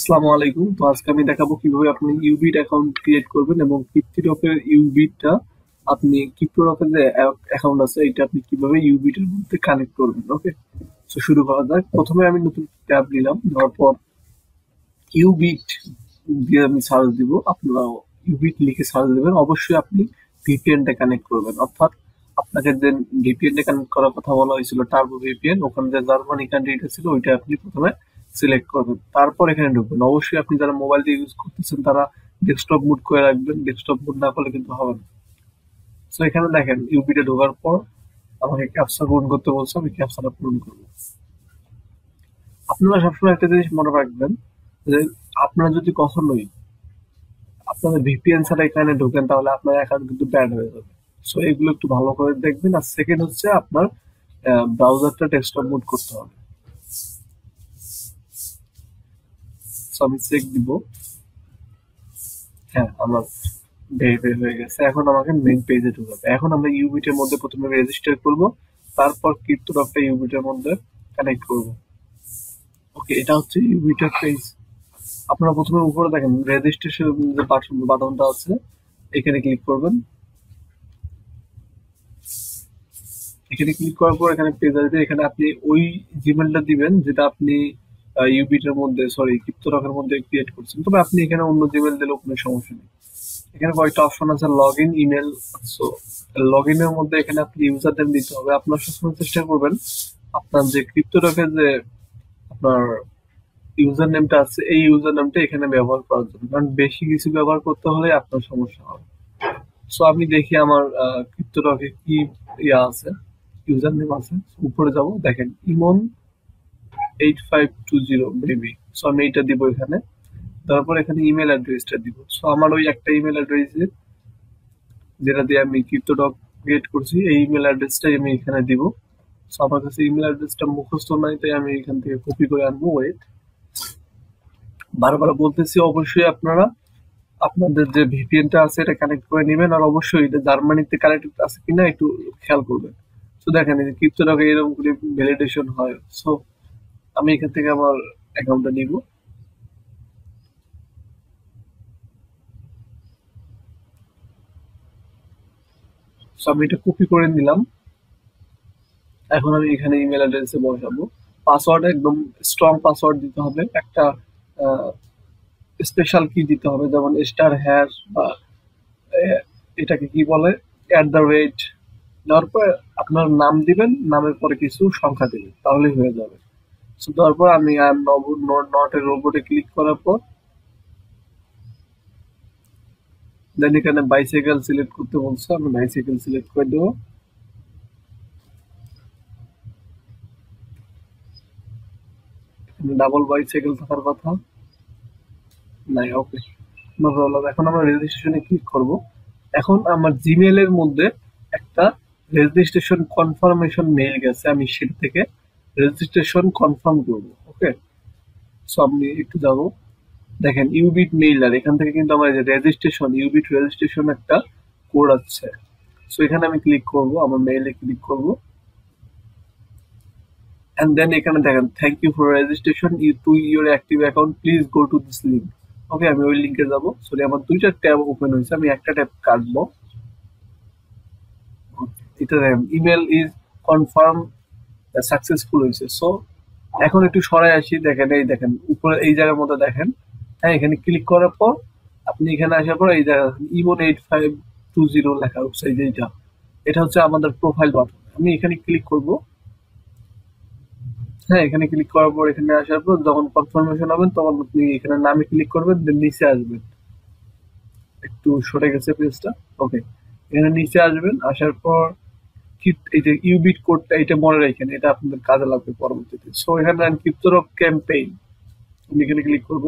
আসসালামু আলাইকুম। তো আজকে আমি দেখাবো কীভাবে আপনি ইউবিট অ্যাকাউন্ট ক্রিয়েট করবেন এবং ক্রিপ্টোরকের ইউবিটটা আপনি ক্রিপ্টোরকের যে অ্যাকাউন্ট আছে এটা আপনি কীভাবে ইউবিট এর মধ্যে কানেক্ট করবেন ওকে তো শুরু করা যাক। প্রথমে আমি নতুন ট্যাব নিলাম, নেওয়ার পর ইউবিট দিয়ে আমি সার্চ দিব। আপনারা ইউবিট লিখে সার্চ দেবেন। অবশ্যই আপনি ভিপিএনটা কানেক্ট করবেন। অর্থাৎ আপনাকে যে ভিপিএনটা কানেক্ট করার কথা বলা হয়েছিল টার্বো ভিপিএন ওখানে যে জার্মানি কান্ট্রিটা ছিল, ওইটা আপনি প্রথমে সিলেক্ট করবেন। তারপর এখানে ঢুকবেন। অবশ্যই আপনি যারা মোবাইল দিয়ে ইউজ করতেছেন, তারা ডেস্কটপ মুড করে রাখবেন। ডেস্কটপ মুড না করলে কিন্তু হবে না। সো এখানে দেখেন ইউপিতে ঢোকার পর আমাকে ক্যাপসা পূরণ করতে বলছে, আমি ক্যাপসাটা পূরণ করব। আপনারা সবসময় একটা জিনিস মনে রাখবেন, যে আপনারা যদি কখনোই আপনাদের ভিপিএন ছাড়া এখানে ঢোকেন, তাহলে আপনার অ্যাকাউন্ট কিন্তু ব্যাড হয়ে যাবে। সো এগুলো একটু ভালো করে দেখবেন। আর সেকেন্ড হচ্ছে আপনার ব্রাউজারটা ডেস্কটপ মুড করতে হবে। আমি চেক দিব। হ্যাঁ আমার ভেরিফাই হয়ে গেছে। এখন আমাকে মেইন পেজে ঢুকাবে। এখন আমরা ইউবিটের মধ্যে প্রথমে রেজিস্টার করব। তারপর ক্রিপ্টোডকটা ইউবিটের মধ্যে কানেক্ট করব। ওকে এটা হচ্ছে ইউবিটের পেজ আপনারা প্রথমে উপরে দেখেন রেজিস্ট্রেশন যে বাটনটা আছে, এখানে ক্লিক করবেন। এখানে ক্লিক করার পর এখানে পেজ আসবে। এখানে আপনি ওই জিমেলটা দিবেন, যেটা আপনি ইউবিটের মধ্যে সরি ক্রিপ্টোরকের মধ্যে ক্রিয়েট করছেন। তবে আপনি এখানে অন্য জিমেল দিলেও কোনো সমস্যা নেই। এখানে কয়েকটা অপশন আছে log in email so log ইনের মধ্যে এখানে আপনি ইউজার নেম দিতে হবে। আপনার সবসময় চেষ্টা করবেন, আপনার যে ক্রিপ্টোরকের যে আপনার ইউজার নেমটা আছে, এই ইউজার নেমটা এখানে ব্যবহার করার জন্য। কারণ বেশি কিছু ব্যবহার করতে হলে আপনার সমস্যা হবে। সো আমি দেখি আমার ক্রিপ্টোরকে কি ইয়া আছে ইউজার নেম আছে। উপরে যাব, দেখেন, Emon eight five two zero maybe so আমি এইটা দিব এখানে। তারপর এখানে ইমেল অ্যাড্রেসটা দিব। সো আমার ওই একটা ইমেল অ্যাড্রেসে যেটা দিয়ে আমি ক্রিপ্টো ডক ক্রিয়েট করছি, এই ইমেল অ্যাড্রেসটাই আমি এখানে দিব। সো আমার কাছে ইমেল অ্যাড্রেসটা মুখস্থ নাই, তাই আমি এখান থেকে কপি করে আনব। ওয়েট বারবার বলতেছি, অবশ্যই আপনারা আপনাদের যে ভিপিএনটা আছে, এটা কানেক্ট করে নেবেন। আর অবশ্যই এটা জার্মানিতে কানেক্ট আছে কিনা একটু খেয়াল করবেন। তো দেখেন ক্রিপ্টো ডকে এরকম করে ভ্যালিডেশন হয়। সো আমি এখান থেকে আমার অ্যাকাউন্টটা নিব। আমি এটা কপি করে নিলাম। এখন আমি এখানে ইমেল অ্যাড্রেসে বসাবো। পাসওয়ার্ড একদম স্ট্রং পাসওয়ার্ড দিতে হবে। একটা স্পেশাল কি দিতে হবে, যেমন স্টার হ্যাশ বা এটাকে কি বলে? অ্যাট দ্য রেট দেওয়ার পর আপনার নাম দিবেন, নামের পরে কিছু সংখ্যা দিবেন, তাহলেই হয়ে যাবে। সো তারপর আমি আর নট এর রোবটে ক্লিক করার পর দেন এখানে বাইসাইকেল সিলেক্ট করতে বলছে, আমি বাইসাইকেল সিলেক্ট করে দেবো। ডাবল বাইসাইকেল থাকার কথা। নাই ওকে এখন আমরা রেজিস্ট্রেশনে ক্লিক করব। এখন আমার জিমেল এর মধ্যে একটা রেজিস্ট্রেশন কনফার্মেশন মেইল গেছে আমি সেটা থেকে। রেজিস্ট্রেশন কনফার্ম করব ওকে সো আমি একটু যাব। দেখেন ইউবিট মেইলার এখান থেকে কিন্তু আমার যে রেজিস্ট্রেশন ইউবিট রেজিস্ট্রেশন একটা কোড আছে। সো এখানে আমি ক্লিক করব, আমার মেইলে ক্লিক করব। And দেন এখানে দেখেন thank you for registration you to your active account please go to this link okay আমি ওই লিঙ্কে যাব। সরি আমার দুইটা ট্যাব ওপেন হয়েছে, আমি একটা ট্যাব কাটবো। এটা দেখেন ইমেল ইজ কনফার্ম সাকসেসফুল হয়েছে। সো এখন একটু সরাই আসি, দেখেন, এই দেখেন, উপরে এই জায়গার মধ্যে দেখেন। হ্যাঁ এখানে ক্লিক করার পর আপনি এখানে আসার পর এই জায়গা Emon eight five two zero লেখা উঠছে এই যে এটা এটা হচ্ছে আমাদের প্রোফাইল বাটন আমি এখানে ক্লিক করব। হ্যাঁ এখানে ক্লিক করার পর এখানে আসার পর যখন কনফার্মেশন হবেন তখন আপনি এখানে নামে ক্লিক করবেন দেন নিচে আসবেন। একটু সরে গেছে পেজটা ওকে এখানে নিচে আসবেন, আসার পর এই যে ইউবিট কোডটা এটা মনে রাখেন, এটা আপনাদের কাজে লাগবে পরবর্তীতে। সো এখানে ক্রিপ্টোরক ক্যাম্পেইন আমি এখানে ক্লিক করব।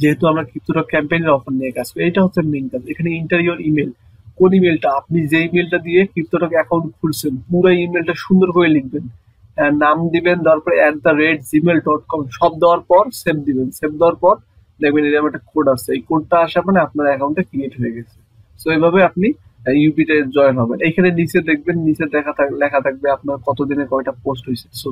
যেহেতু আমরা ক্রিপ্টোরক ক্যাম্পেইনের অফার নিয়ে কাজ করি এটা হচ্ছে মেইন কাজ। এখানে ইন্টারিয়র ইমেল কোন ইমেলটা আপনি যে ইমেলটা দিয়ে ক্রিপ্টোরক অ্যাকাউন্ট খুলছেন, পুরো ইমেলটা সুন্দর করে লিখবেন। নাম দিবেন দেওয়ার পর at the rate Gmail dot com সব দেওয়ার পর সেভ দিবেন। সেভ দেওয়ার পর দেখবেন এরকম একটা কোড আছে এই কোডটা আসা মানে আপনার অ্যাকাউন্টটা ক্রিয়েট হয়ে গেছে। সো এইভাবে আপনি ইউপিতে জয়েন হবেন। এখানে নিচে দেখবেন, নিচে দেখা লেখা থাকবে আপনার কতদিনে কয়টা পোস্ট হয়েছে। সো